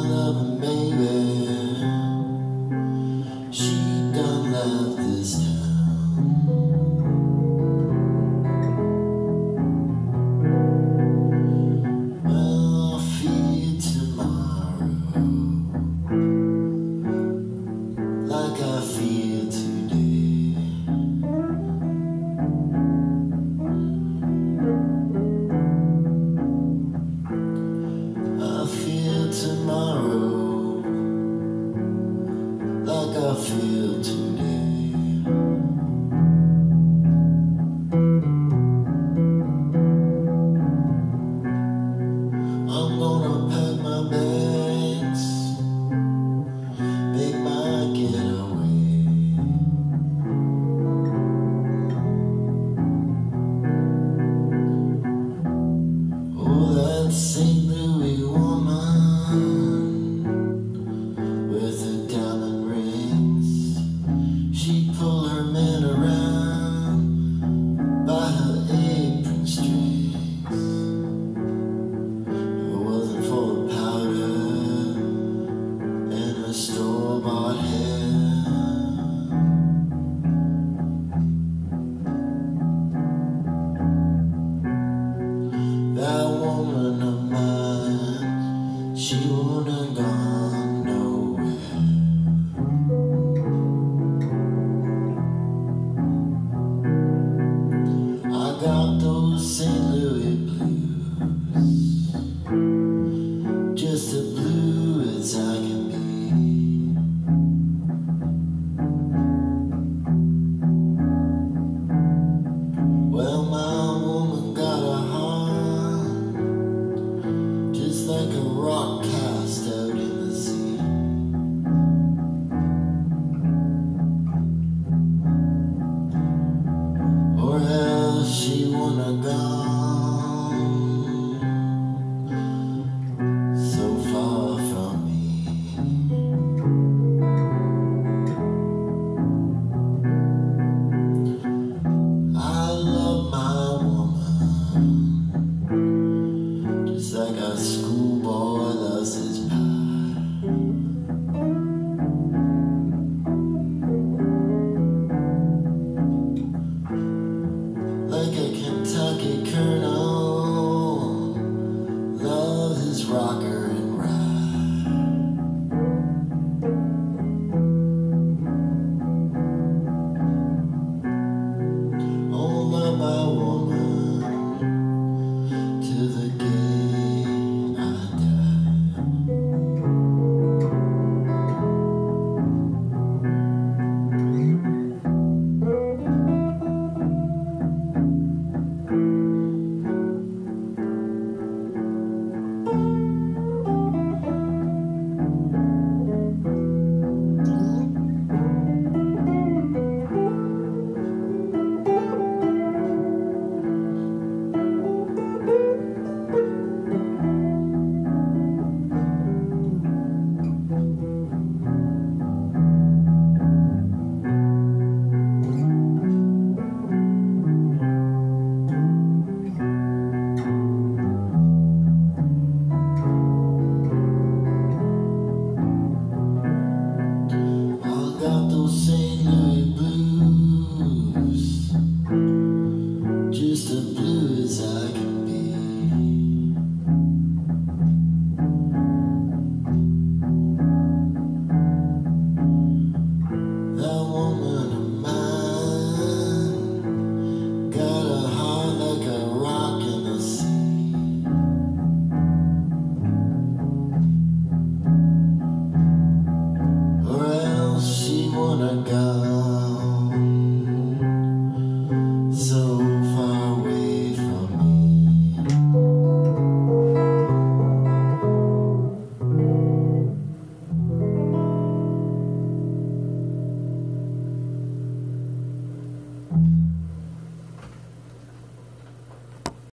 love, baby. I feel too.